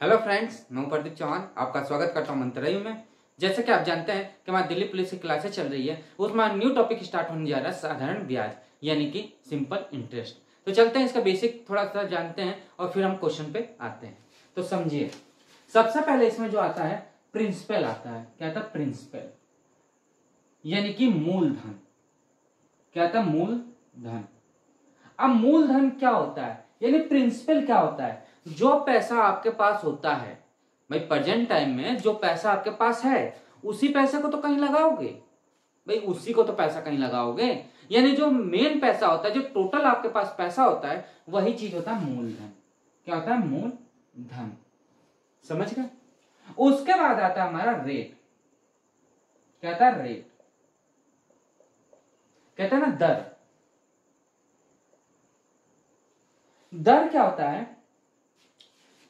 Hello friends मैं प्रदीप चौहान, आपका स्वागत करता हूँ मंत्रालय में। जैसे कि आप जानते हैं कि हमारी दिल्ली पुलिस की क्लासेस चल रही है, उसमें न्यू टॉपिक स्टार्ट होने जा रहा है, साधारण ब्याज, यानी कि सिंपल इंटरेस्ट तो चलते हैं इसका बेसिक थोड़ा सा जानते हैं और फिर हम क्वेश्चन पे आते हैं। तो समझिए, सबसे पहले इसमें जो आता है प्रिंसिपल आता है। क्या है प्रिंसिपल यानी कि मूलधन। क्या है मूलधन। अब मूलधन क्या होता है? यानी प्रिंसिपल क्या होता है? जो पैसा आपके पास होता है, भाई प्रेजेंट टाइम में जो पैसा आपके पास है, उसी पैसे को तो कहीं लगाओगे? भाई उसी को तो पैसा कहीं लगाओगे? यानी जो मेन पैसा होता है, जो टोटल आपके पास पैसा होता है, वही चीज़ होता है मूलधन क्या होता है? मूलधन समझ गए? उसके बाद आता है हमारा रेट क्या होता है? रेट कहते हैं ना, दर। दर क्या होता है?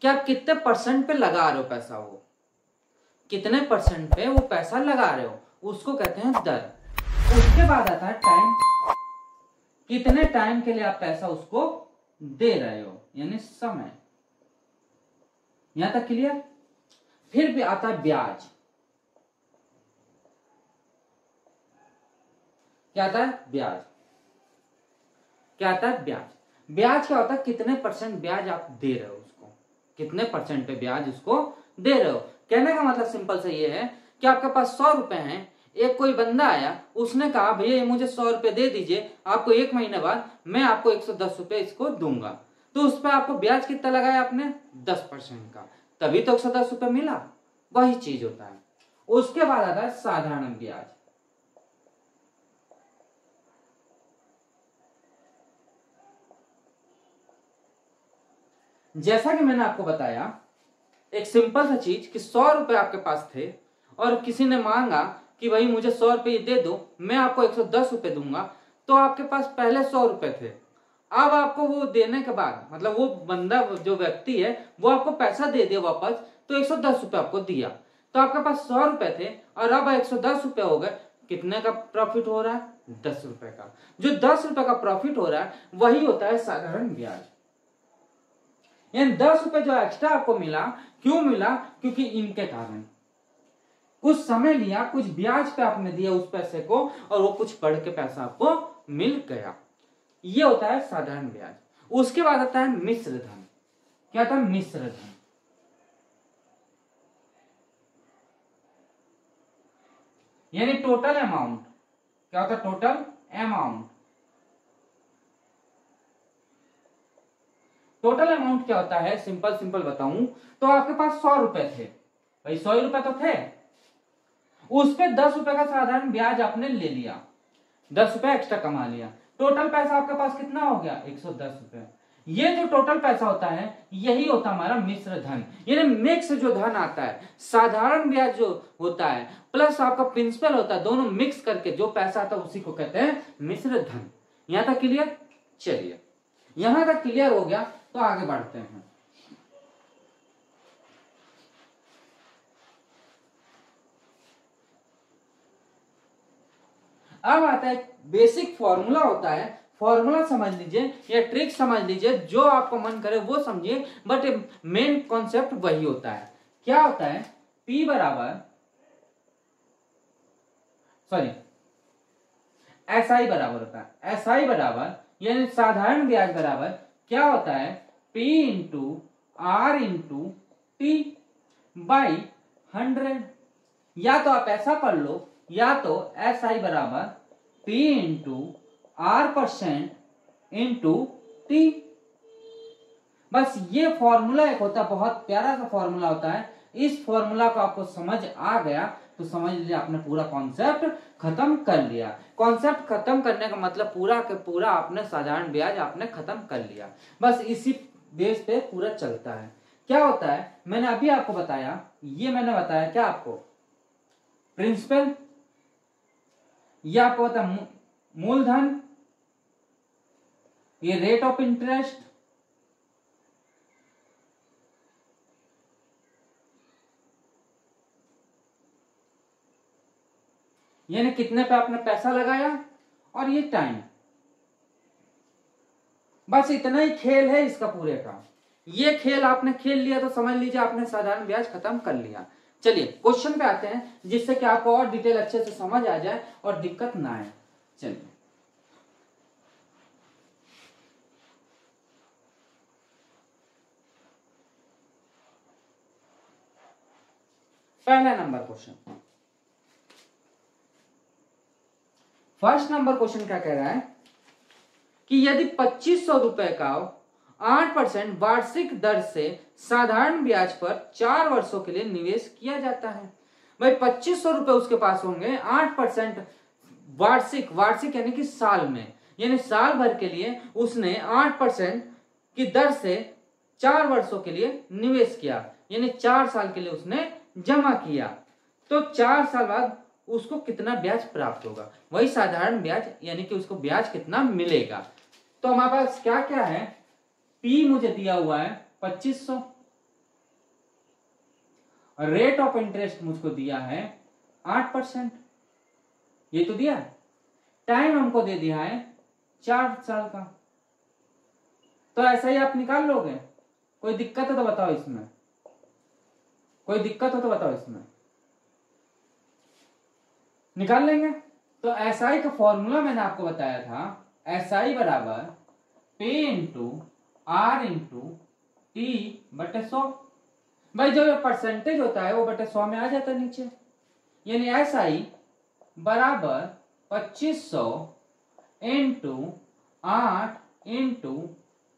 कि आप कितने परसेंट पे लगा रहे हो पैसा वो? कितने परसेंट पे वो पैसा लगा रहे हो? उसको कहते हैं दर। उसके बाद आता है टाइम कितने टाइम के लिए आप पैसा उसको दे रहे हो? यानी समय। यहाँ तक क्लियर फिर भी आता है ब्याज। क्या आता है? ब्याज। क्या आता है? ब्याज। ब्याज क्या होता है? कितने परसेंट ब्याज आप दे रहे हो कितने परसेंट पे ब्याज उसको दे रहे हो? कहने का मतलब सिंपल से ये है कि आपके पास सौ रुपए हैं, एक कोई बंदा आया, उसने कहा, भैया मुझे सौ रुपए दे दीजिए, आपको एक महीने बाद मैं आपको एक सौ दस रुपए इसको दूँगा। तो उस पर आपको ब्याज कितना लगाया आपने? दस परसेंट का। तभी तो एक सौ दस रुपए मिला। वही चीज़ होता है। उसके बाद आता है साधारण ब्याज। जैसा कि मैंने आपको बताया, एक सिंपल सा चीज़ कि सौ रुपए आपके पास थे और किसी ने मांगा कि भाई मुझे सौ रुपये दे दो, मैं आपको एक सौ दस रुपये दूँगा तो आपके पास पहले सौ रुपए थे। अब आपको वो देने के बाद मतलब वो बंदा जो व्यक्ति है, वो आपको पैसा दे दे वापस तो एक सौ दस रुपये आपको दिया। तो आपके पास सौ रुपए थे और अब एक सौ दस रुपये हो गए। कितने का प्रॉफिट हो रहा है? दस रुपए का। जो दस रुपए का प्रॉफिट हो रहा है, वही होता है साधारण ब्याज। यानी दस रुपए जो एक्स्ट्रा आपको मिला, क्यों मिला? क्योंकि इनके कारण। कुछ समय लिया, कुछ ब्याज पे आपने दिया उस पैसे को और वो कुछ बढ़ के पैसा आपको मिल गया। ये होता है साधारण ब्याज। उसके बाद आता है मिश्र धन। क्या था? मिश्र धन। यानी टोटल अमाउंट क्या होता? है टोटल अमाउंट टोटल अमाउंट क्या होता है? सिंपल सिंपल बताऊँ। तो आपके पास सौ रुपए थे। भाई, सौ रुपए तो थे। उस पे दस रुपए का साधारण ब्याज आपने ले लिया। दस रुपए एक्स्ट्रा कमा लिया। टोटल पैसा आपके पास कितना हो गया? एक सौ दस रुपए। ये जो टोटल पैसा होता है, यही होता हमारा मिश्र धन। यानी मिक्स जो धन आता है, साधारण ब्याज जो होता है प्लस आपका प्रिंसिपल होता है, दोनों मिक्स करके जो पैसा आता है, उसी को कहते हैं मिश्र धन। यहाँ तक क्लियर चलिए। यहाँ तक क्लियर हो गया। तो आगे बढ़ते हैं। अब आता है बेसिक फॉर्मूला होता है। फॉर्मूला समझ लीजिए या ट्रिक समझ लीजिए, जो आपको मन करे वो समझिए बट मेन कॉन्सेप्ट वही होता है। क्या होता है? P बराबर सॉरी एस आई बराबर होता है। एस आई बराबर, यानी साधारण ब्याज बराबर, क्या होता है? P into R into T by hundred या तो आप ऐसा कर लो, या तो एस आई बराबर P into R percent into T बस ये फॉर्मूला एक होता है, बहुत प्यारा सा फॉर्मूला होता है। इस फॉर्मूला को आपको समझ आ गया तो समझ लीजिए आपने पूरा कॉन्सेप्ट खत्म कर लिया। कॉन्सेप्ट खत्म करने का मतलब पूरा के पूरा आपने साधारण ब्याज आपने खत्म कर लिया। बस इसी बेस पे पूरा चलता है। क्या होता है? मैंने अभी आपको बताया, ये मैंने बताया क्या आपको? प्रिंसिपल? ये आपको है मूलधन? ये रेट ऑफ़ इंटरेस्ट यानी कितने पे आपने पैसा लगाया? और ये टाइम बस इतना ही खेल है इसका पूरे का। ये खेल आपने खेल लिया तो समझ लीजिए आपने साधारण ब्याज खत्म कर लिया। चलिए क्वेश्चन पे आते हैं, जिससे कि आपको और डिटेल अच्छे से समझ आ जाए और दिक्कत ना आए। चलिए। पहला number question first number question क्या कह रहा है? कि यदि पच्चीस सौ रुपए का आठ परसेंट वार्षिक दर से साधारण ब्याज पर चार वर्षों के लिए निवेश किया जाता है। भाई, पच्चीस सौ रुपए उसके पास होंगे, आठ परसेंट वार्षिक वार्षिक यानी कि साल में। यानी साल भर के लिए उसने आठ परसेंट की दर से चार वर्षों के लिए निवेश किया। यानी चार साल के लिए उसने जमा किया। तो चार साल बाद उसको कितना ब्याज प्राप्त होगा? वही साधारण ब्याज, यानी कि उसको ब्याज कितना मिलेगा? तो हमारे पास क्या क्या है? पी मुझे दिया हुआ है पच्चीस सौ। रेट ऑफ़ इंटरेस्ट मुझको दिया है आठ परसेंट। ये तो दिया टाइम हमको दे दिया है चार साल का। तो ऐसा ही आप निकाल लोगे। कोई दिक्कत है तो बताओ इसमें। कोई दिक्कत हो तो बताओ इसमें। निकाल लेंगे। तो आई का फॉर्मूला मैंने आपको बताया था। एस आई बराबर पे इंटू आर इंटू टी बटे सौ। भाई जो परसेंटेज होता है वो बटे सौ में आ जाता है नीचे। यानी एस आई बराबर पच्चीस सौ इंटू आठ इंटू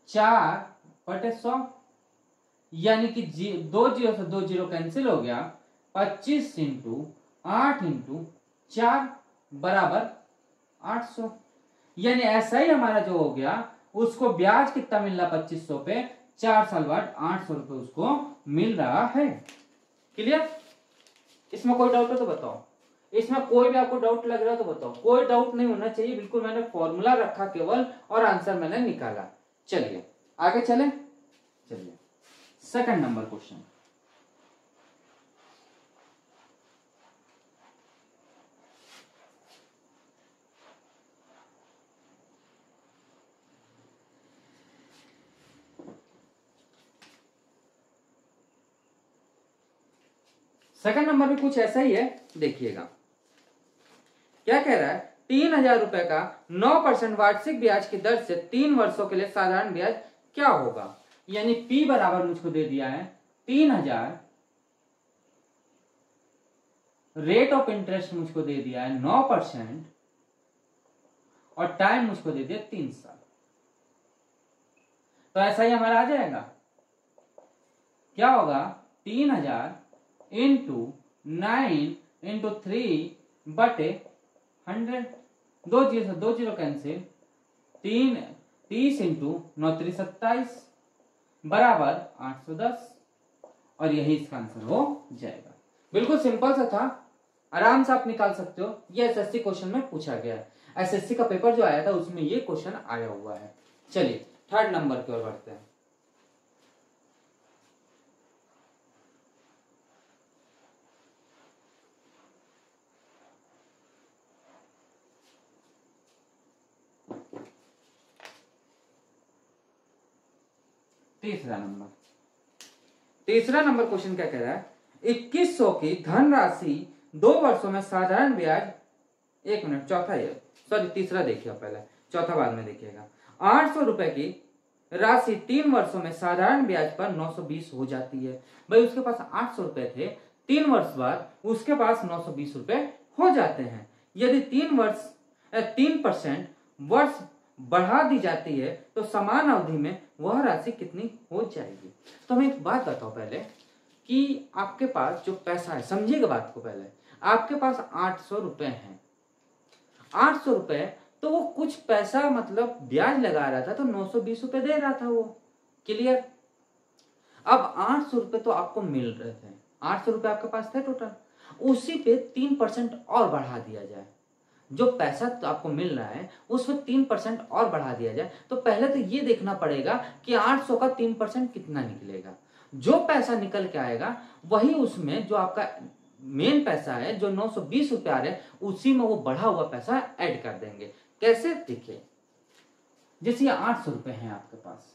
चार बटे सौ। यानी कि जी, दो ज़ीरो से दो ज़ीरो कैंसिल हो गया। पच्चीस इंटू आठ इंटू चार बराबर आठ सौ। यानी ऐसा ही हमारा जो हो गया, उसको ब्याज कितना मिल रहा पच्चीस सौ पे? चार साल बाद आठ सौ रुपए उसको मिल रहा है। क्लियर इसमें कोई डाउट है तो बताओ। इसमें कोई भी आपको डाउट लग रहा है तो बताओ। कोई डाउट नहीं होना चाहिए, बिल्कुल मैंने फॉर्मूला रखा केवल और आंसर मैंने निकाला। चलिए, आगे चले? चलिए। Second number question second number भी कुछ ऐसा ही है, देखिएगा। क्या कह रहा है? तीन हज़ार रुपए का नौ परसेंट वार्षिक ब्याज की दर से तीन वर्षों के लिए साधारण ब्याज क्या होगा? यानी P बराबर मुझको दे दिया है तीन हज़ार। रेट ऑफ़ इंटरेस्ट मुझको दे दिया है नौ परसेंट और टाइम मुझको दे दिया तीन साल। तो ऐसा ही हमारा आ जाएगा। क्या होगा? तीन हज़ार इंटू नाइन इंटू थ्री बटे हंड्रेड दो ज़ीरो दो ज़ीरो कैंसिल तीन, तीस इंटू नौ त्री सत्ताईस, बराबर 810 और यही इसका आंसर हो जाएगा। बिल्कुल सिंपल सा था। आराम से आप निकाल सकते हो। ये एसएससी क्वेश्चन में पूछा गया है। एसएससी का पेपर जो आया था, उसमें ये क्वेश्चन आया हुआ है। चलिए थर्ड नंबर की ओर बढ़ते हैं। तीसरा नंबर। तीसरा नंबर क्वेश्चन क्या कह रहा है? इक्कीस सौ की धनराशि दो वर्षों में साधारण ब्याज, एक मिनट, चौथा ये सॉरी तीसरा देखिए पहले, चौथा बाद में देखिएगा। आठ सौ रुपए की राशि तीन वर्षों में साधारण ब्याज पर 920 हो जाती है। भाई, उसके पास आठ सौ रुपए थे, तीन वर्ष बाद उसके पास नौ सौ बीस रुपए हो जाते हैं। यदि तीन वर्ष तीन परसेंट वर्ष बढ़ा दी जाती है तो समान अवधि में वह राशि कितनी हो जाएगी? तो हमें एक बात बताओ पहले कि आपके पास जो पैसा है समझिएगा बात को पहले, आपके पास आठ सौ रुपए है। आठ सौ रुपए तो वो कुछ पैसा मतलब ब्याज लगा रहा था तो नौ सौ बीस रुपए दे रहा था वो। क्लियर? अब आठ सौ रुपए तो आपको मिल रहे थे। आठ सौ रुपए आपके पास थे टोटल। उसी पे तीन परसेंट और बढ़ा दिया जाए। जो पैसा तो आपको मिल रहा है, उसमें तीन परसेंट और बढ़ा दिया जाए तो पहले तो ये देखना पड़ेगा कि आठ सौ का तीन परसेंट कितना निकलेगा। जो पैसा निकल के आएगा, वही उसमें जो आपका मेन पैसा है, जो नौ सौ बीस रुपए आ रहे उसी में वो बढ़ा हुआ पैसा ऐड कर देंगे। कैसे? देखिए, जैसे ये आठ सौ रुपए है आपके पास।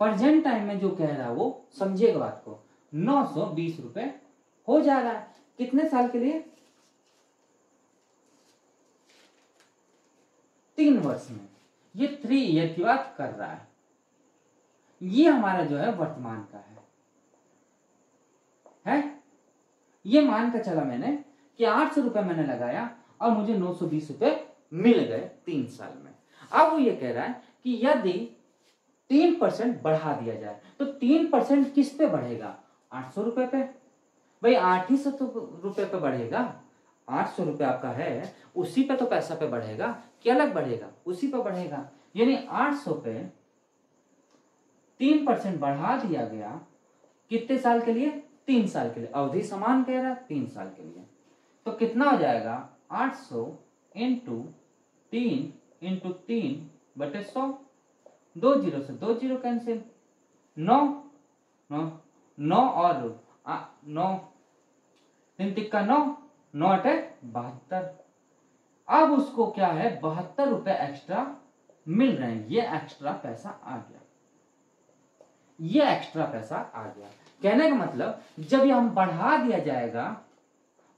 प्रेजेंट टाइम में जो कह रहा है वो, समझिएगा बात को, नौ सौ बीस रुपए हो जा रहा है। कितने साल के लिए? तीन वर्ष में। ये थ्री ईयर की बात कर रहा है। ये हमारा जो है वर्तमान का है। है? ये मान कर चला मैंने कि आठ सौ रुपए मैंने लगाया और मुझे नौ सौ बीस रुपए मिल गए तीन साल में। अब वो ये कह रहा है कि यदि तीन परसेंट बढ़ा दिया जाए तो तीन परसेंट किस पे बढ़ेगा? आठ सौ रुपए पे। भाई आठ ही सौ तो रुपए पे बढ़ेगा। आठ सौ रुपए आपका है उसी पे तो पैसा पे बढ़ेगा क्या अलग बढ़ेगा? उसी पे बढ़ेगा। यानी आठ सौ पे तीन परसेंट बढ़ा दिया गया कितने साल के लिए? तीन साल के लिए। अवधि समान कह रहा है तीन साल के लिए। तो कितना हो जाएगा? आठ सौ इंटू तीन इंटू तीन बटे सौ। दो ज़ीरो से दो ज़ीरो कैंसिल। नौ नौ नौ और आ, नौ। तीन तिक्का नौ। नौ अटे बहत्तर। अब उसको क्या है? बहत्तर रुपए एक्स्ट्रा मिल रहे हैं। ये एक्स्ट्रा पैसा आ गया। ये एक्स्ट्रा पैसा आ गया। कहने का मतलब जब ये हम बढ़ा दिया जाएगा,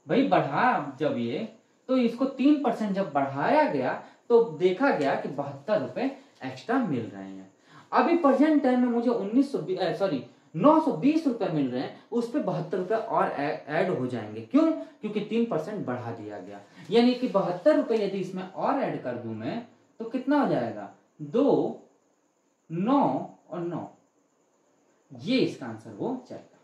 भाई बढ़ा जब ये तो इसको तीन परसेंट जब बढ़ाया गया तो देखा गया कि बहत्तर रुपए एक्स्ट्रा मिल रहे हैं। अभी प्रेजेंट टाइम में मुझे उन्नीस सौ सॉरी नौ सौ बीस रुपए मिल रहे हैं, उस पर बहत्तर रुपए और ऐड हो जाएँगे। क्यों? क्योंकि तीन परसेंट बढ़ा दिया गया। यानी कि बहत्तर रुपए यदि इसमें और ऐड कर दू मैं तो कितना हो जाएगा? दो, नौ और नौ। ये इसका आंसर हो जाएगा।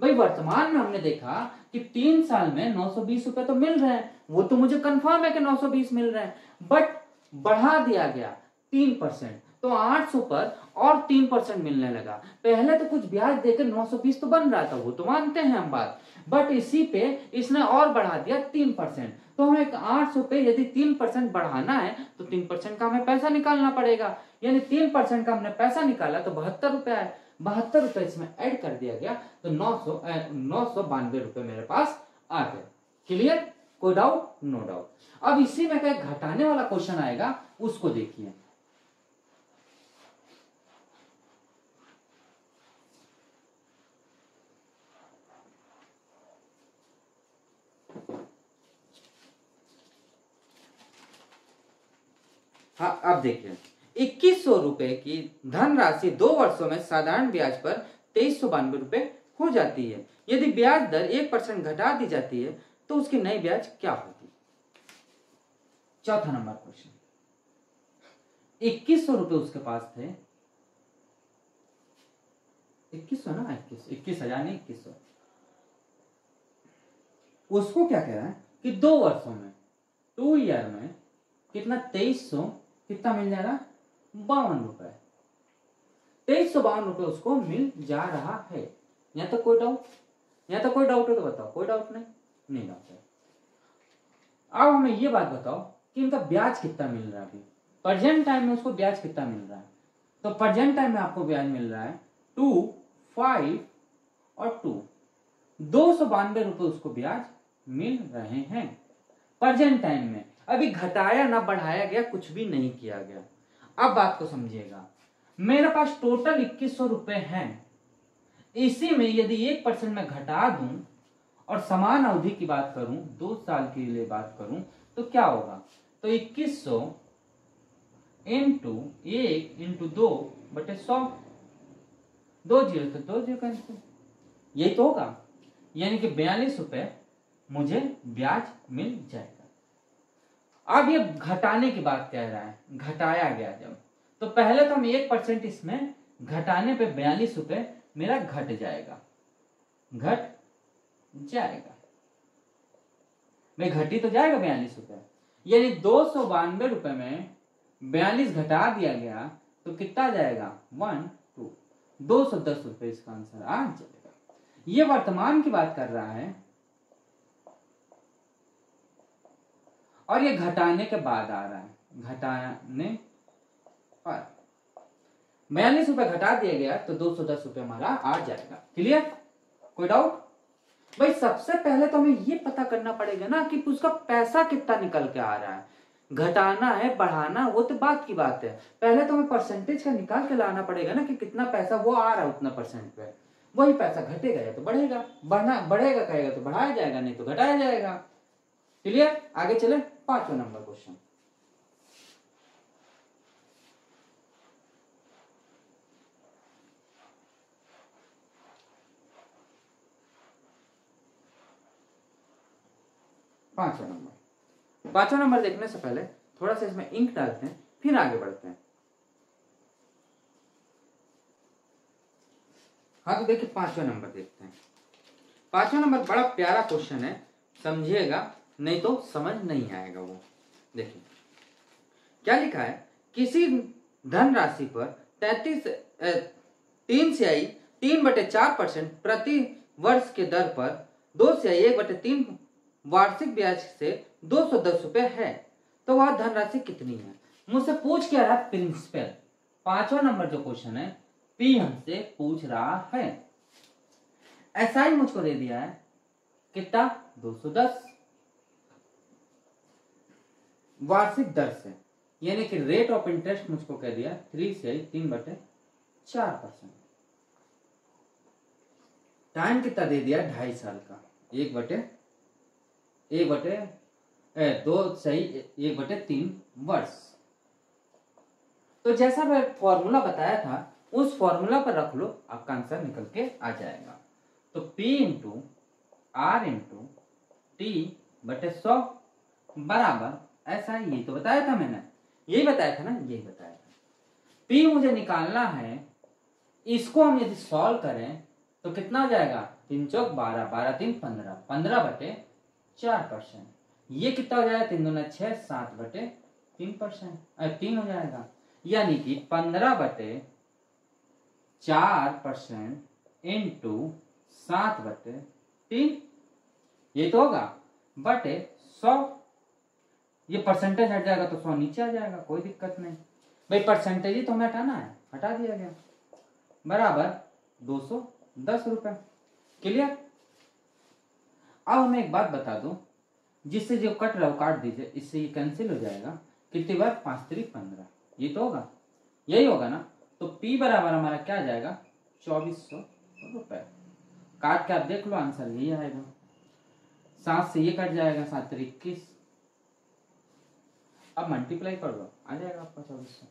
भाई, वर्तमान में हमने देखा कि तीन साल में नौ सौ बीस रुपए तो मिल रहे हैं। वो तो मुझे कंफर्म है कि नौ सौ बीस मिल रहे हैं। बट बढ़ा दिया गया तीन परसेंट। तो आठ सौ पर और तीन परसेंट मिलने लगा। पहले तो कुछ ब्याज देकर नौ सौ बीस तो बन रहा था, वो तो मानते हैं हम बात। बट इसी पे इसने और बढ़ा दिया तीन परसेंट। तो हमें आठ सौ पे यदि तीन परसेंट बढ़ाना है तो तीन परसेंट का हमें पैसा निकालना पड़ेगा। यानी तीन परसेंट का हमने पैसा निकाला तो बहत्तर रुपए आए बहत्तर रुपए इसमें ऐड कर दिया गया तो नौ सौ नौ सौ बानवे रुपए मेरे पास आ गए। क्लियर कोई डाउट नो डाउट अब इसी में कहीं घटाने वाला क्वेश्चन आएगा, उसको देखिए। हाँ अब देखिए। इक्कीस सौ रुपए की धनराशि दो वर्षों में साधारण ब्याज पर तेईस सौ बानवे रुपए हो जाती है। यदि ब्याज दर एक परसेंट घटा दी जाती है तो उसकी नई ब्याज क्या होगी चौथा नंबर क्वेश्चन। इक्कीस सौ रुपए उसके पास थे। इक्कीस सौ ना? इक्कीस इक्कीस हज़ार नहीं इक्कीस सौ। उसको क्या कह रहा है कि दो वर्षों में टू ईयर में कितना? तेईस सौ कितना मिल जाएगा? बावन रुपए। तेईस सौ बावन रुपए उसको मिल जा रहा है। यहाँ तक कोई डाउट यहाँ तक कोई डाउट है तो बताओ। कोई डाउट नहीं? नहीं डाउट है। अब हमें ये बात बताओ कि इनका ब्याज कितना मिल रहा है अभी? प्रजेंट टाइम में उसको ब्याज कितना मिल रहा है? तो प्रजेंट टाइम में आपको ब्याज मिल रहा है टू, फाइव और टू। दो सौ बानवे रुपए उसको ब्याज मिल रहे हैं। प्रजेंट टाइम में। अभी घटाया ना बढ़ाया गया, कुछ भी नहीं किया गया। अब बात को समझिएगा। मेरे पास टोटल इक्कीस सौ रुपए है। इसी में यदि एक परसेंट में घटा दूँ और समान अवधि की बात करूँ, दो साल के लिए बात करूँ तो क्या होगा? तो इक्कीस सौ इंटू एक इंटू दो बटे सौ। दो ज़ीरो तो दो ज़ीरो कैंसिल यही तो होगा। यानी कि बयालीस रुपए मुझे ब्याज मिल जाएगा। अब ये घटाने की बात कह रहा है, घटाया गया जब। तो पहले तो हम एक परसेंट इसमें घटाने पे बयालीस रुपए, मेरा घट जाएगा। घट जाएगा। मैं घटी तो जाएगा बयालीस रुपए। यानी दो सौ बानवे रुपए में बयालीस घटा दिया गया तो कितना जाएगा? One, two. दो सौ दस रुपए इसका आंसर आ जाएगा ये वर्तमान की बात कर रहा है और ये घटाने के बाद आ रहा है। घटाने पर। बयालीस रुपए घटा दिया गया तो दो सौ दस रुपए हमारा आ जाएगा। क्लियर कोई डाउट भाई, सबसे पहले तो हमें ये पता करना पड़ेगा ना कि उसका पैसा कितना निकल के आ रहा है। घटाना है, बढ़ाना, वो तो बात की बात है। पहले तो हमें परसेंटेज का निकाल के लाना पड़ेगा ना कि कितना पैसा वो आ रहा है उतना परसेंट पे। वही पैसा घटेगा, या तो बढ़ेगा। बढ़ना, बढ़ेगा, कहेगा तो बढ़ाया जाएगा, नहीं तो घटाया जाएगा। क्लियर आगे चले। पांचवा नंबर क्वेश्चन। पांचवा नंबर। पांचवा नंबर देखने से पहले थोड़ा सा इसमें इंक डालते हैं, फिर आगे बढ़ते हैं। हाँ तो देखिए पांचवा नंबर देखते हैं। पांचवा नंबर बड़ा प्यारा क्वेश्चन है, समझिएगा। नहीं तो समझ नहीं आएगा वो। देखिए, क्या लिखा है? किसी धन राशि पर तैतीस तीन से आई, तीन बटे चार परसेंट प्रति वर्ष के दर पर दो से आई एक बटे तीन वार्षिक ब्याज से दो सौ दस रुपए है। तो वह धनराशि कितनी है? मुझसे पूछ क्या रहा प्रिंसिपल पांचवा नंबर जो क्वेश्चन है पी हमसे पूछ रहा है। ही मुझको दे दिया है। कितना? 210 वार्षिक दर से यानी कि रेट ऑफ़ इंटरेस्ट मुझको कह दिया थ्री से तीन बटे चार परसेंट टाइम कितना दे दिया? ढाई साल का। एक बटे एक बटे ए, दो सही एक बटे तीन वर्ष। तो जैसा मैं फॉर्मूला बताया था उस फॉर्मूला पर रख लो आपका आंसर निकल के आ जाएगा। तो P into R into T बटे सौ बराबर ऐसा ही तो बताया था मैंने। यही बताया था ना, यही बताया था। P मुझे निकालना है, इसको हम यदि सॉल्व करें तो कितना हो जाएगा? तीन चौक बारह बारह तीन पंद्रह पंद्रह बटे चार परसेंट। ये कितना हो जाएगा? तीन दो छह, सात बटे तीन परसेंट। तीन हो जाएगा। यानी कि पंद्रह बटे चार परसेंट इंटू सात बटे तीन। ये तो होगा बटे सौ ये परसेंटेज हट जाएगा तो सौ नीचे आ जाएगा, कोई दिक्कत नहीं। भाई परसेंटेज ही तो हमें हटाना है, हटा दिया गया। बराबर दो सौ दस रुपए। क्लियर अब हमें एक बात बता दो, जिससे जो कट रहा हो काट दीजिए, इससे ये कैंसिल हो जाएगा। कितनी बार? पाँच तरीक पंद्रह। ये तो होगा। यही होगा ना? तो P बराबर हमारा क्या आ जाएगा? चौबीस सौ रुपए। काट के आप देख लो, आंसर यही आएगा। सात से ये कट जाएगा, सात तरीक इक्कीस। अब मल्टीप्लाई कर दो। आ जाएगा आपका चौबीस सौ।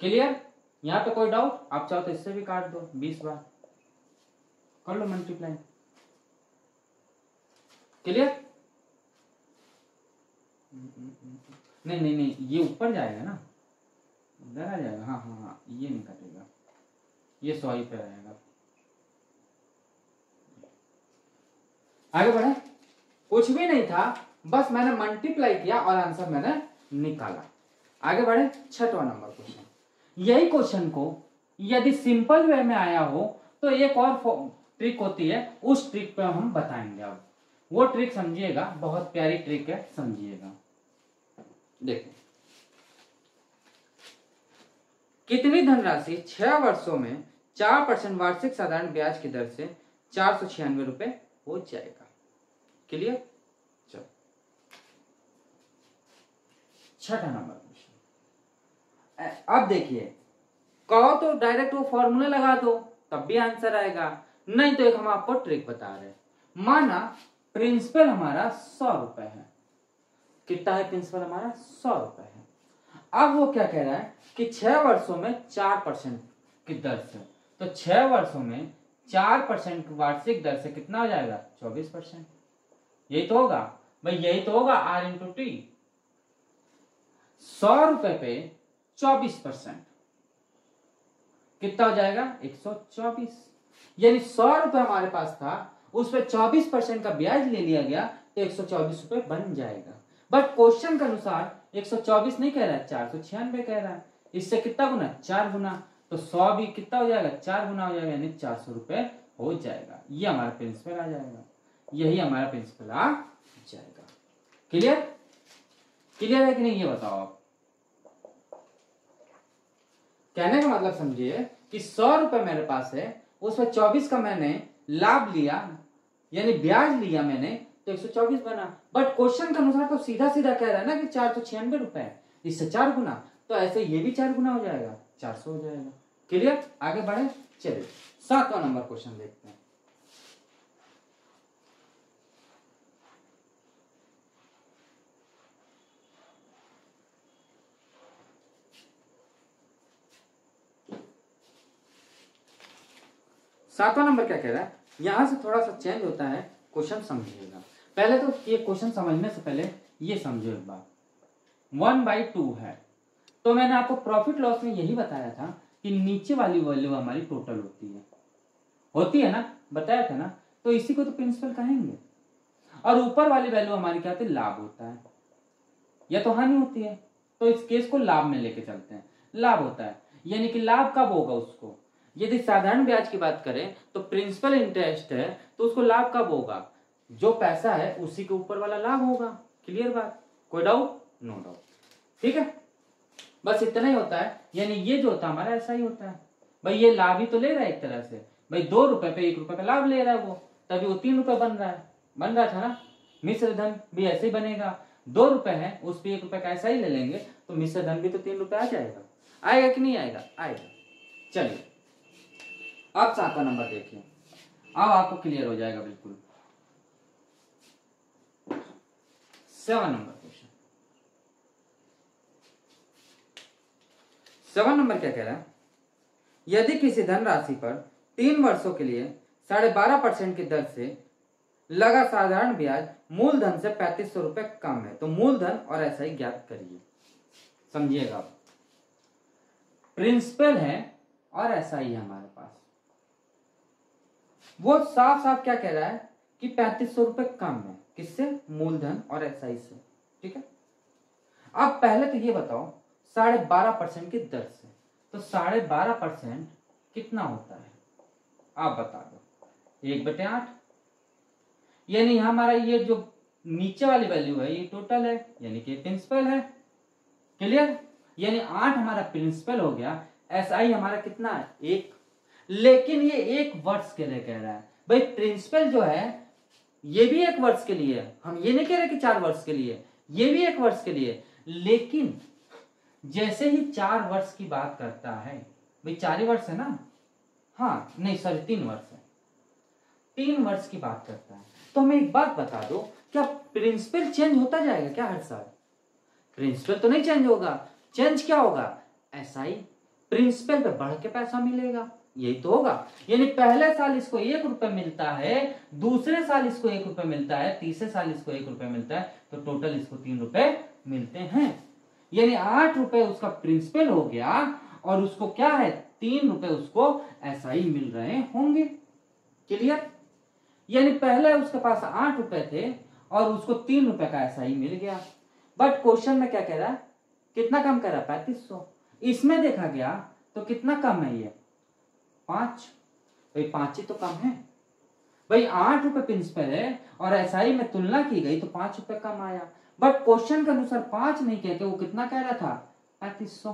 क्लियर यहाँ पे कोई डाउट आप चाहो तो इससे भी काट दो, बीस बार। कर लो मल्टीप्लाई क्लियर नहीं नहीं नहीं, ये ऊपर जाएगा ना। इधर आ जाएगा। हाँ हाँ हाँ ये नहीं कटेगा। ये सौ ही पे रहेगा। आगे बढ़े। कुछ भी नहीं था, बस मैंने मल्टीप्लाई किया और आंसर मैंने निकाला। आगे बढ़े, छठवा नंबर क्वेश्चन यही क्वेश्चन को यदि सिंपल वे में आया हो तो एक और ट्रिक होती है, उस ट्रिक पर हम बताएँगे अब। वो ट्रिक समझिएगा, बहुत प्यारी ट्रिक है, समझिएगा। देखो। कितनी धनराशि छह वर्षों में चार परसेंट वार्षिक साधारण ब्याज की दर से चार सौ छियानवे रुपए हो जाएगा? क्लियर चलो छठा नंबर क्वेश्चन अब देखिए, कहो तो डायरेक्ट वो फॉर्मूला लगा दो, तब भी आंसर आएगा। नहीं तो एक हम आपको ट्रिक बता रहे माना प्रिंसिपल हमारा सौ रुपए है। कितना है प्रिंसिपल हमारा? सौ रुपए है। अब वो क्या कह रहा है कि छह वर्षों में चार परसेंट की दर से। तो छह वर्षों में चार परसेंट वार्षिक दर से कितना हो जाएगा? चौबीस परसेंट यही तो होगा। भाई, यही तो होगा। आर इंटू टी सौ रुपए पे चौबीस परसेंट। कितना हो जाएगा? एक सौ चौबीस। यानी सौ रुपए हमारे पास था, उस पर चौबीस परसेंट का ब्याज ले लिया गया तो एक सौ चौबीस रुपए बन जाएगा। बट क्वेश्चन के अनुसार एक सौ चौबीस नहीं कह रहा है, चार सौ छियानवे कह रहा है। इससे कितना गुना? चार गुना। तो सौ भी कितना हो जाएगा? चार गुना हो जाएगा, यानी चार सौ रुपए हो जाएगा। ये हमारा प्रिंसिपल आ जाएगा। यही हमारा प्रिंसिपल आ जाएगा। क्लियर क्लियर है कि नहीं, ये बताओ आप। कहने का मतलब समझिए कि सौ रुपए मेरे पास है, उसमें चौबीस का मैंने लाभ लिया, यानी ब्याज लिया मैंने तो तो एक सौ चौबीस बना। बट क्वेश्चन के अनुसार तो सीधा सीधा कह रहा है ना कि चार सौ छियानवे रुपए है। इससे चार गुना तो ऐसे ये भी चार गुना हो जाएगा, चार सौ हो जाएगा। क्लियर आगे बढ़े, चलिए, सातवां नंबर क्वेश्चन देखते हैं। सातवां नंबर क्या कह रहा है? यहाँ से थोड़ा सा चेंज होता है क्वेश्चन समझिएगा। पहले तो ये क्वेश्चन समझने से पहले ये समझो एक बात वन बाई टू है। तो मैंने आपको प्रॉफिट लॉस में यही बताया था कि नीचे वाली वैल्यू हमारी टोटल होती है। होती है ना? बताया था ना? तो इसी को तो प्रिंसिपल कहेंगे। और ऊपर वाली वैल्यू हमारी क्या होती है? लाभ होता है। या तो हानि होती है। तो इस केस को लाभ में लेके चलते हैं। लाभ होता है। यानी कि लाभ कब होगा उसको? यदि साधारण ब्याज की बात करें तो प्रिंसिपल इंटरेस्ट है तो उसको लाभ कब होगा? जो पैसा है, उसी के ऊपर वाला लाभ होगा। क्लियर बात? कोई डाउट नो डाउट ठीक है? बस इतना ही होता है। यानी ये जो होता है, हमारा ऐसा ही होता है। भाई, ये लाभ ही तो ले रहा है एक तरह से। भाई, दो रुपए पे एक रुपए का लाभ ले रहा है वो। तभी वो तीन रुपए बन रहा है। बन रहा था ना? मिश्र धन भी ऐसे ही बनेगा। दो रुपए है, उस पर एक रुपए का ऐसा ही ले लेंगे तो मिश्र धन भी तो तीन रुपए आ जाएगा। आएगा कि नहीं आएगा? आएगा। चलिए। अब सातवा नंबर देखिए। अब आपको क्लियर हो जाएगा बिल्कुल। Seven number question seven number क्या कह रहा है? यदि किसी धनराशि पर तीन वर्षों के लिए साढ़े बारह परसेंट की दर से लगा साधारण ब्याज मूलधन से पैंतीस सौ रुपए कम है तो मूलधन और ऐसा ही ज्ञात करिए। समझिएगा प्रिंसिपल है और ऐसा ही हमारे। वो साफ़ साफ़ क्या कह रहा है कि पैंतीस सौ रुपए कम है, किससे? मूलधन और एसआई से। ठीक है? अब पहले तो ये बताओ, साढ़े बारह परसेंट की दर से। तो साढ़े बारह परसेंट कितना होता है? आप बता दो। एक बटे आठ। यानी हमारा ये जो नीचे वाली वैल्यू है, ये टोटल है, यानी कि प्रिंसिपल है। क्लियर यानी आठ हमारा प्रिंसिपल हो गया एस आई हमारा कितना है? एक। लेकिन ये एक वर्ष के लिए कह रहा है। भाई प्रिंसिपल जो है, ये भी एक वर्ष के लिए हम ये नहीं कह रहे कि चार वर्ष के लिए ये भी एक वर्ष के लिए लेकिन जैसे ही चार वर्ष की बात करता है, भाई, चार ही वर्ष है ना? हाँ नहीं सॉरी तीन वर्ष है। तीन वर्ष की बात करता है। तो हमें एक बात बता दो, क्या प्रिंसिपल चेंज होता जाएगा क्या हर साल? प्रिंसिपल तो नहीं चेंज होगा। चेंज क्या होगा? ही प्रिंसिपल पे बढ़ के पैसा मिलेगा। यही तो होगा। यानी पहले साल इसको एक रुपए मिलता है, दूसरे साल इसको एक रुपए मिलता है, तीसरे साल इसको एक रुपए मिलता है तो टोटल इसको तीन रुपए मिलते हैं। यानी आठ रुपए उसका प्रिंसिपल हो गया और उसको क्या है? तीन रुपए उसको ऐसा ही मिल रहे होंगे। क्लियर यानी पहले उसके पास आठ रुपए थे और उसको तीन रुपए का ऐसा ही मिल गया। बट क्वेश्चन में क्या कह रहा है? कितना कम कर? रहा है पैंतीस सौ। इसमें देखा गया तो कितना कम है ये? पाँच? भाई, पाँच ही तो कम है। भाई, आठ रुपए प्रिंसिपल है और एसआई में तुलना की गई तो पाँच रुपए कम आया। बट क्वेश्चन के अनुसार पाँच नहीं कहते वो कितना कह रहा था? पैंतीस सौ।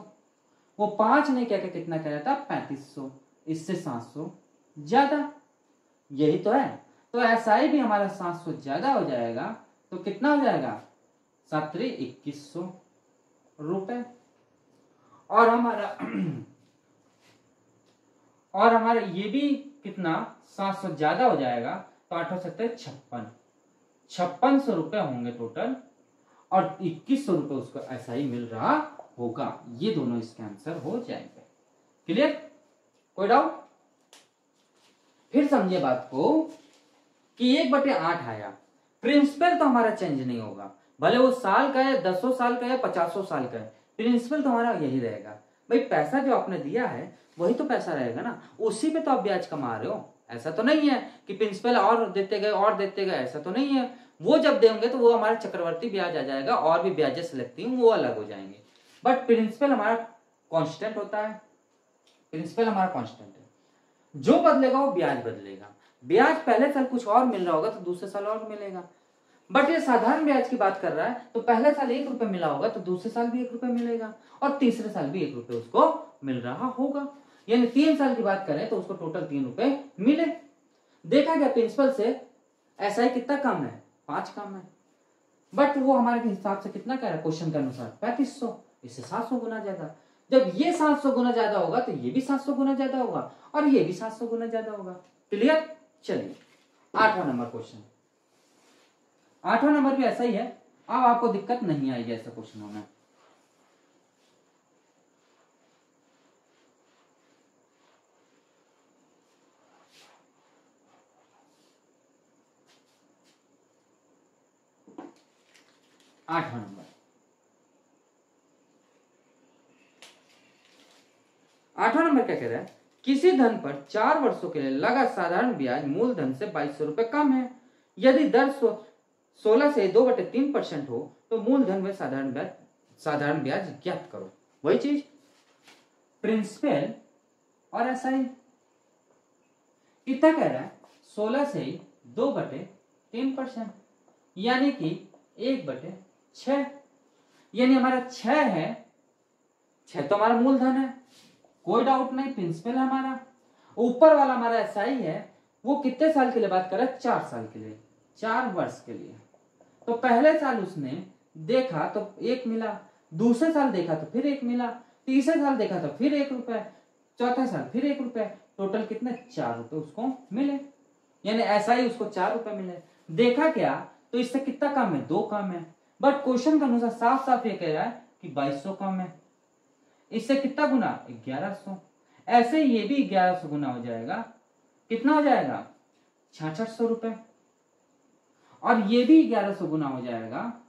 वो पाँच नहीं कहकर कितना कह रहा था? पैंतीस सौ। इससे सात सौ ज़्यादा। यही तो है। तो एसआई भी हमारा सात सौ ज़्यादा हो जाएगा तो कितना हो जाएगा? सत्रह इक्कीस सौ रुपए। और हमारा और हमारा ये भी कितना? सात सौ ज़्यादा हो जाएगा तो आठ सकता है छप्पन। छप्पन सौ रुपए होंगे टोटल और इक्कीस सौ रुपए उसको ऐसा ही मिल रहा होगा। ये दोनों इसके आंसर हो जाएँगे। क्लियर कोई डाउट फिर समझिए बात को कि एक बटे आठ आया। प्रिंसिपल तो हमारा चेंज नहीं होगा। भले वो साल का है, दसों साल का है, पचासों साल का है प्रिंसिपल तो हमारा यही रहेगा। भाई पैसा जो आपने दिया है वही तो पैसा रहेगा ना। उसी पे तो आप ब्याज कमा रहे हो। ऐसा तो नहीं है कि प्रिंसिपल और देते गए, और देते गए, ऐसा तो नहीं है। वो जब देंगे तो वो हमारा चक्रवर्ती ब्याज आ जाएगा, और भी ब्याजेस लगती हैं, वो अलग हो जाएँगे। बट प्रिंसिपल हमारा कॉन्स्टेंट होता है। प्रिंसिपल हमारा कॉन्स्टेंट है। जो बदलेगा वो ब्याज बदलेगा। ब्याज पहले साल कुछ और मिल रहा होगा तो दूसरे साल और मिलेगा। बट ये साधारण ब्याज की बात कर रहा है तो पहले साल एक रुपए मिला होगा तो दूसरे साल भी एक रुपए मिलेगा, और तीसरे साल भी एक रुपए उसको मिल रहा होगा। यानी तीन साल की बात करें तो उसको टोटल तीन रुपए मिले। देखा गया प्रिंसिपल से ऐसा ही कितना कम है? पाँच कम है। बट वो हमारे हिसाब से कितना कह रहा है? क्वेश्चन के अनुसार पैंतीस सौ। इससे सात सौ गुना ज़्यादा। जब ये सात सौ गुना ज़्यादा होगा तो ये भी सात सौ गुना ज़्यादा होगा और ये भी सात सौ गुना ज़्यादा होगा। क्लियर चलिए, आठवां नंबर क्वेश्चन आठवां नंबर भी ऐसा ही है। अब आपको दिक्कत नहीं आएगी ऐसा क्वेश्चन में। आठवां नंबर आठवां नंबर क्या कह रहा है? किसी धन पर चार वर्षों के लिए लगा साधारण ब्याज मूलधन से बाईस सौ रुपए कम है। यदि दर सो, सोलह से दो बटे तीन परसेंट हो तो मूलधन में साधारण ब्याज साधारण ब्याज ज्ञात करो। वही चीज़? प्रिंसिपल और ऐसा ही कितना कह रहा है सोलह से दो बटे तीन परसेंट यानी कि एक बटे यानी हमारा छ है। छ तो हमारा मूलधन है। कोई डाउट नहीं प्रिंसिपल है हमारा। ऊपर वाला हमारा ऐसा ही। है वो कितने साल के लिए बात कर चार साल के लिए। चार वर्ष के लिए। तो पहले साल उसने देखा तो एक मिला। दूसरे साल देखा तो फिर एक मिला। तीसरे साल देखा तो फिर एक रुपए। चौथे साल फिर एक रुपए। टोटल कितने? चार रुपए उसको मिले। यानी ऐसा ही उसको चार रुपए मिले। देखा क्या? तो इससे कितना काम है? दो काम है। बट क्वेश्चन के अनुसार साफ़ साफ़ ये कह रहा है कि बाईस सौ कम है। इससे कितना गुना? ग्यारह सौ। ऐसे ये भी ग्यारह सौ गुना हो जाएगा। कितना हो जाएगा? छाछठ सौ रुपए। और ये भी ग्यारह सौ गुना हो जाएगा।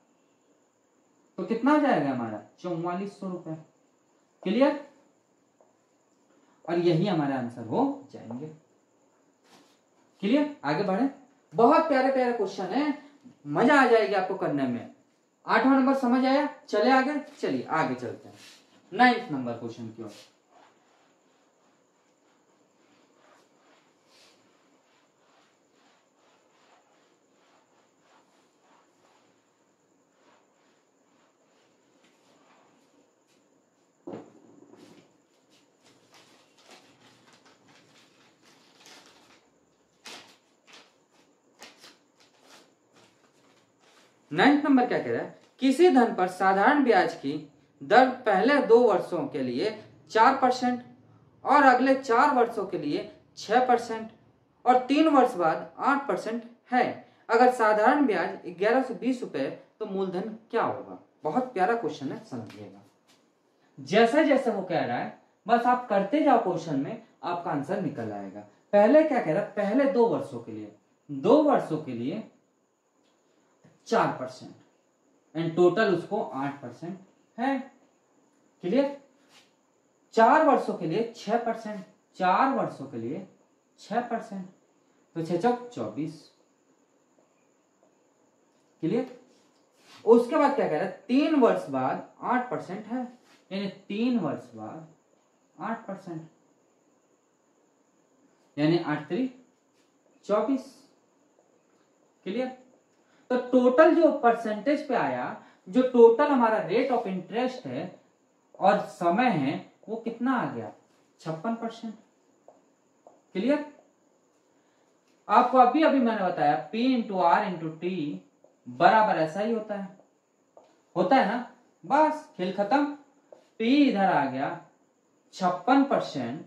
तो कितना हो जाएगा हमारा? चौवालीस सौ रुपए। क्लियर और यही हमारा आंसर हो जाएँगे। क्लियर आगे बढ़े। बहुत प्यारे प्यारे क्वेश्चन है। मज़ा आ जाएगी आपको करने में। आठवां नंबर समझ आया? चले आगे? चलिए, आगे चलते हैं। नाइन्थ नंबर क्वेश्चन की ओर। नाइन्थ नंबर क्या कह रहा है? किसी धन पर साधारण ब्याज की दर पहले दो वर्षों के लिए चार परसेंट और अगले चार वर्षों के लिए छह परसेंट और तीन वर्ष बाद आठ परसेंट है। अगर साधारण ब्याज ग्यारह सौ बीस रुपए तो मूलधन क्या होगा? बहुत प्यारा क्वेश्चन है, समझिएगा। जैसा जैसा वो कह रहा है, बस आप करते जाओ क्वेश्चन में, आपका आंसर निकल आएगा। पहले क्या कह रहा है? पहले दो वर्षों के लिए। दो वर्षों के लिए चार परसेंट। एंड टोटल उसको आठ परसेंट है। क्लियर चार वर्षों के लिए छह परसेंट। चार वर्षों के लिए छह परसेंट। तो छह चौक चौबीस। क्लियर उसके बाद क्या कह रहा है? तीन वर्ष बाद आठ परसेंट है। यानी तीन वर्ष बाद आठ परसेंट। यानी आठ त्री चौबीस। क्लियर तो टोटल जो परसेंटेज पे आया, जो टोटल हमारा रेट ऑफ़ इंटरेस्ट है और समय है, वो कितना आ गया? छप्पन परसेंट क्लियर आपको अभी अभी मैंने बताया, P into R into T बराबर ऐसा ही होता है। होता है ना? बस, खेल खत्म। P इधर आ गया, छप्पन परसेंट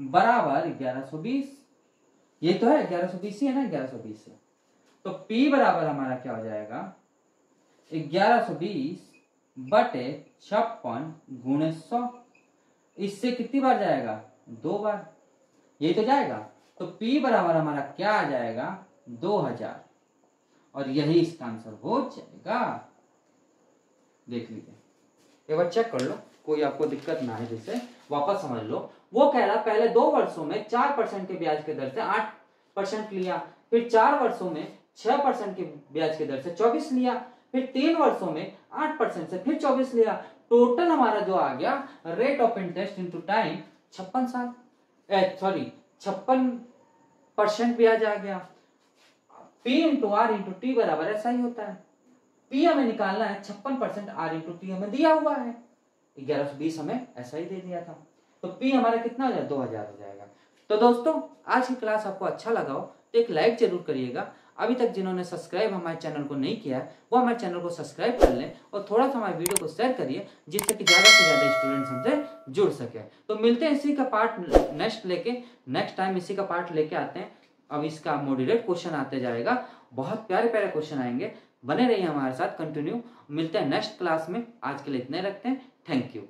बराबर ग्यारह सौ बीस। ये तो है, ग्यारह सौ बीस ही है ना? ग्यारह सौ बीस है। तो P बराबर हमारा क्या हो जाएगा? ग्यारह सौ बीस बटे छप्पन गुणे सौ। इससे कितनी बार जाएगा? दो बार। यही तो जाएगा? तो P बराबर हमारा क्या आ जाएगा? दो हज़ार। और यही इसका आंसर हो जाएगा। देख लीजिए। एक बार चेक कर लो। कोई आपको दिक्कत ना है जैसे। वापस समझ लो। वो कह रहा, पहले दो वर्षों में चार परसेंट के ब्याज के दर से आठ परसेंट लिया। फिर चार वर्षों में छह परसेंट की ब्याज की दर से चौबीस लिया, फिर तीन वर्षों में आठ परसेंट से फिर चौबीस लिया। टोटल हमारा जो आ गया rate of interest into time छप्पन साल सॉरी छप्पन परसेंट ब्याज आ गया। P into R into T बराबर ऐसा ही होता है। पी हमें निकालना है, छप्पन परसेंट आर इंटू टी हमें दिया हुआ है। ग्यारह सौ बीस हमें ऐसा ही दे दिया था। तो पी हमारा कितना हो जाएगा दो हज़ार हो जाएगा। तो दोस्तों, आज की क्लास आपको अच्छा लगा हो तो एक लाइक ज़रूर करिएगा। अभी तक जिन्होंने सब्सक्राइब हमारे चैनल को नहीं किया है, वो हमारे चैनल को सब्सक्राइब कर लें और थोड़ा सा हमारे वीडियो को शेयर करिए, जिससे कि ज़्यादा से ज़्यादा स्टूडेंट्स हमसे जुड़ सके। तो मिलते हैं इसी का पार्ट नेक्स्ट लेके नेक्स्ट टाइम इसी का पार्ट लेके आते हैं। अब इसका मोडिरेट क्वेश्चन आते जाएगा। बहुत प्यारे प्यारे क्वेश्चन आएँगे। बने रहिए हमारे साथ कंटिन्यू मिलते हैं नेक्स्ट क्लास में। आज के लिए इतने रखते हैं। Thank you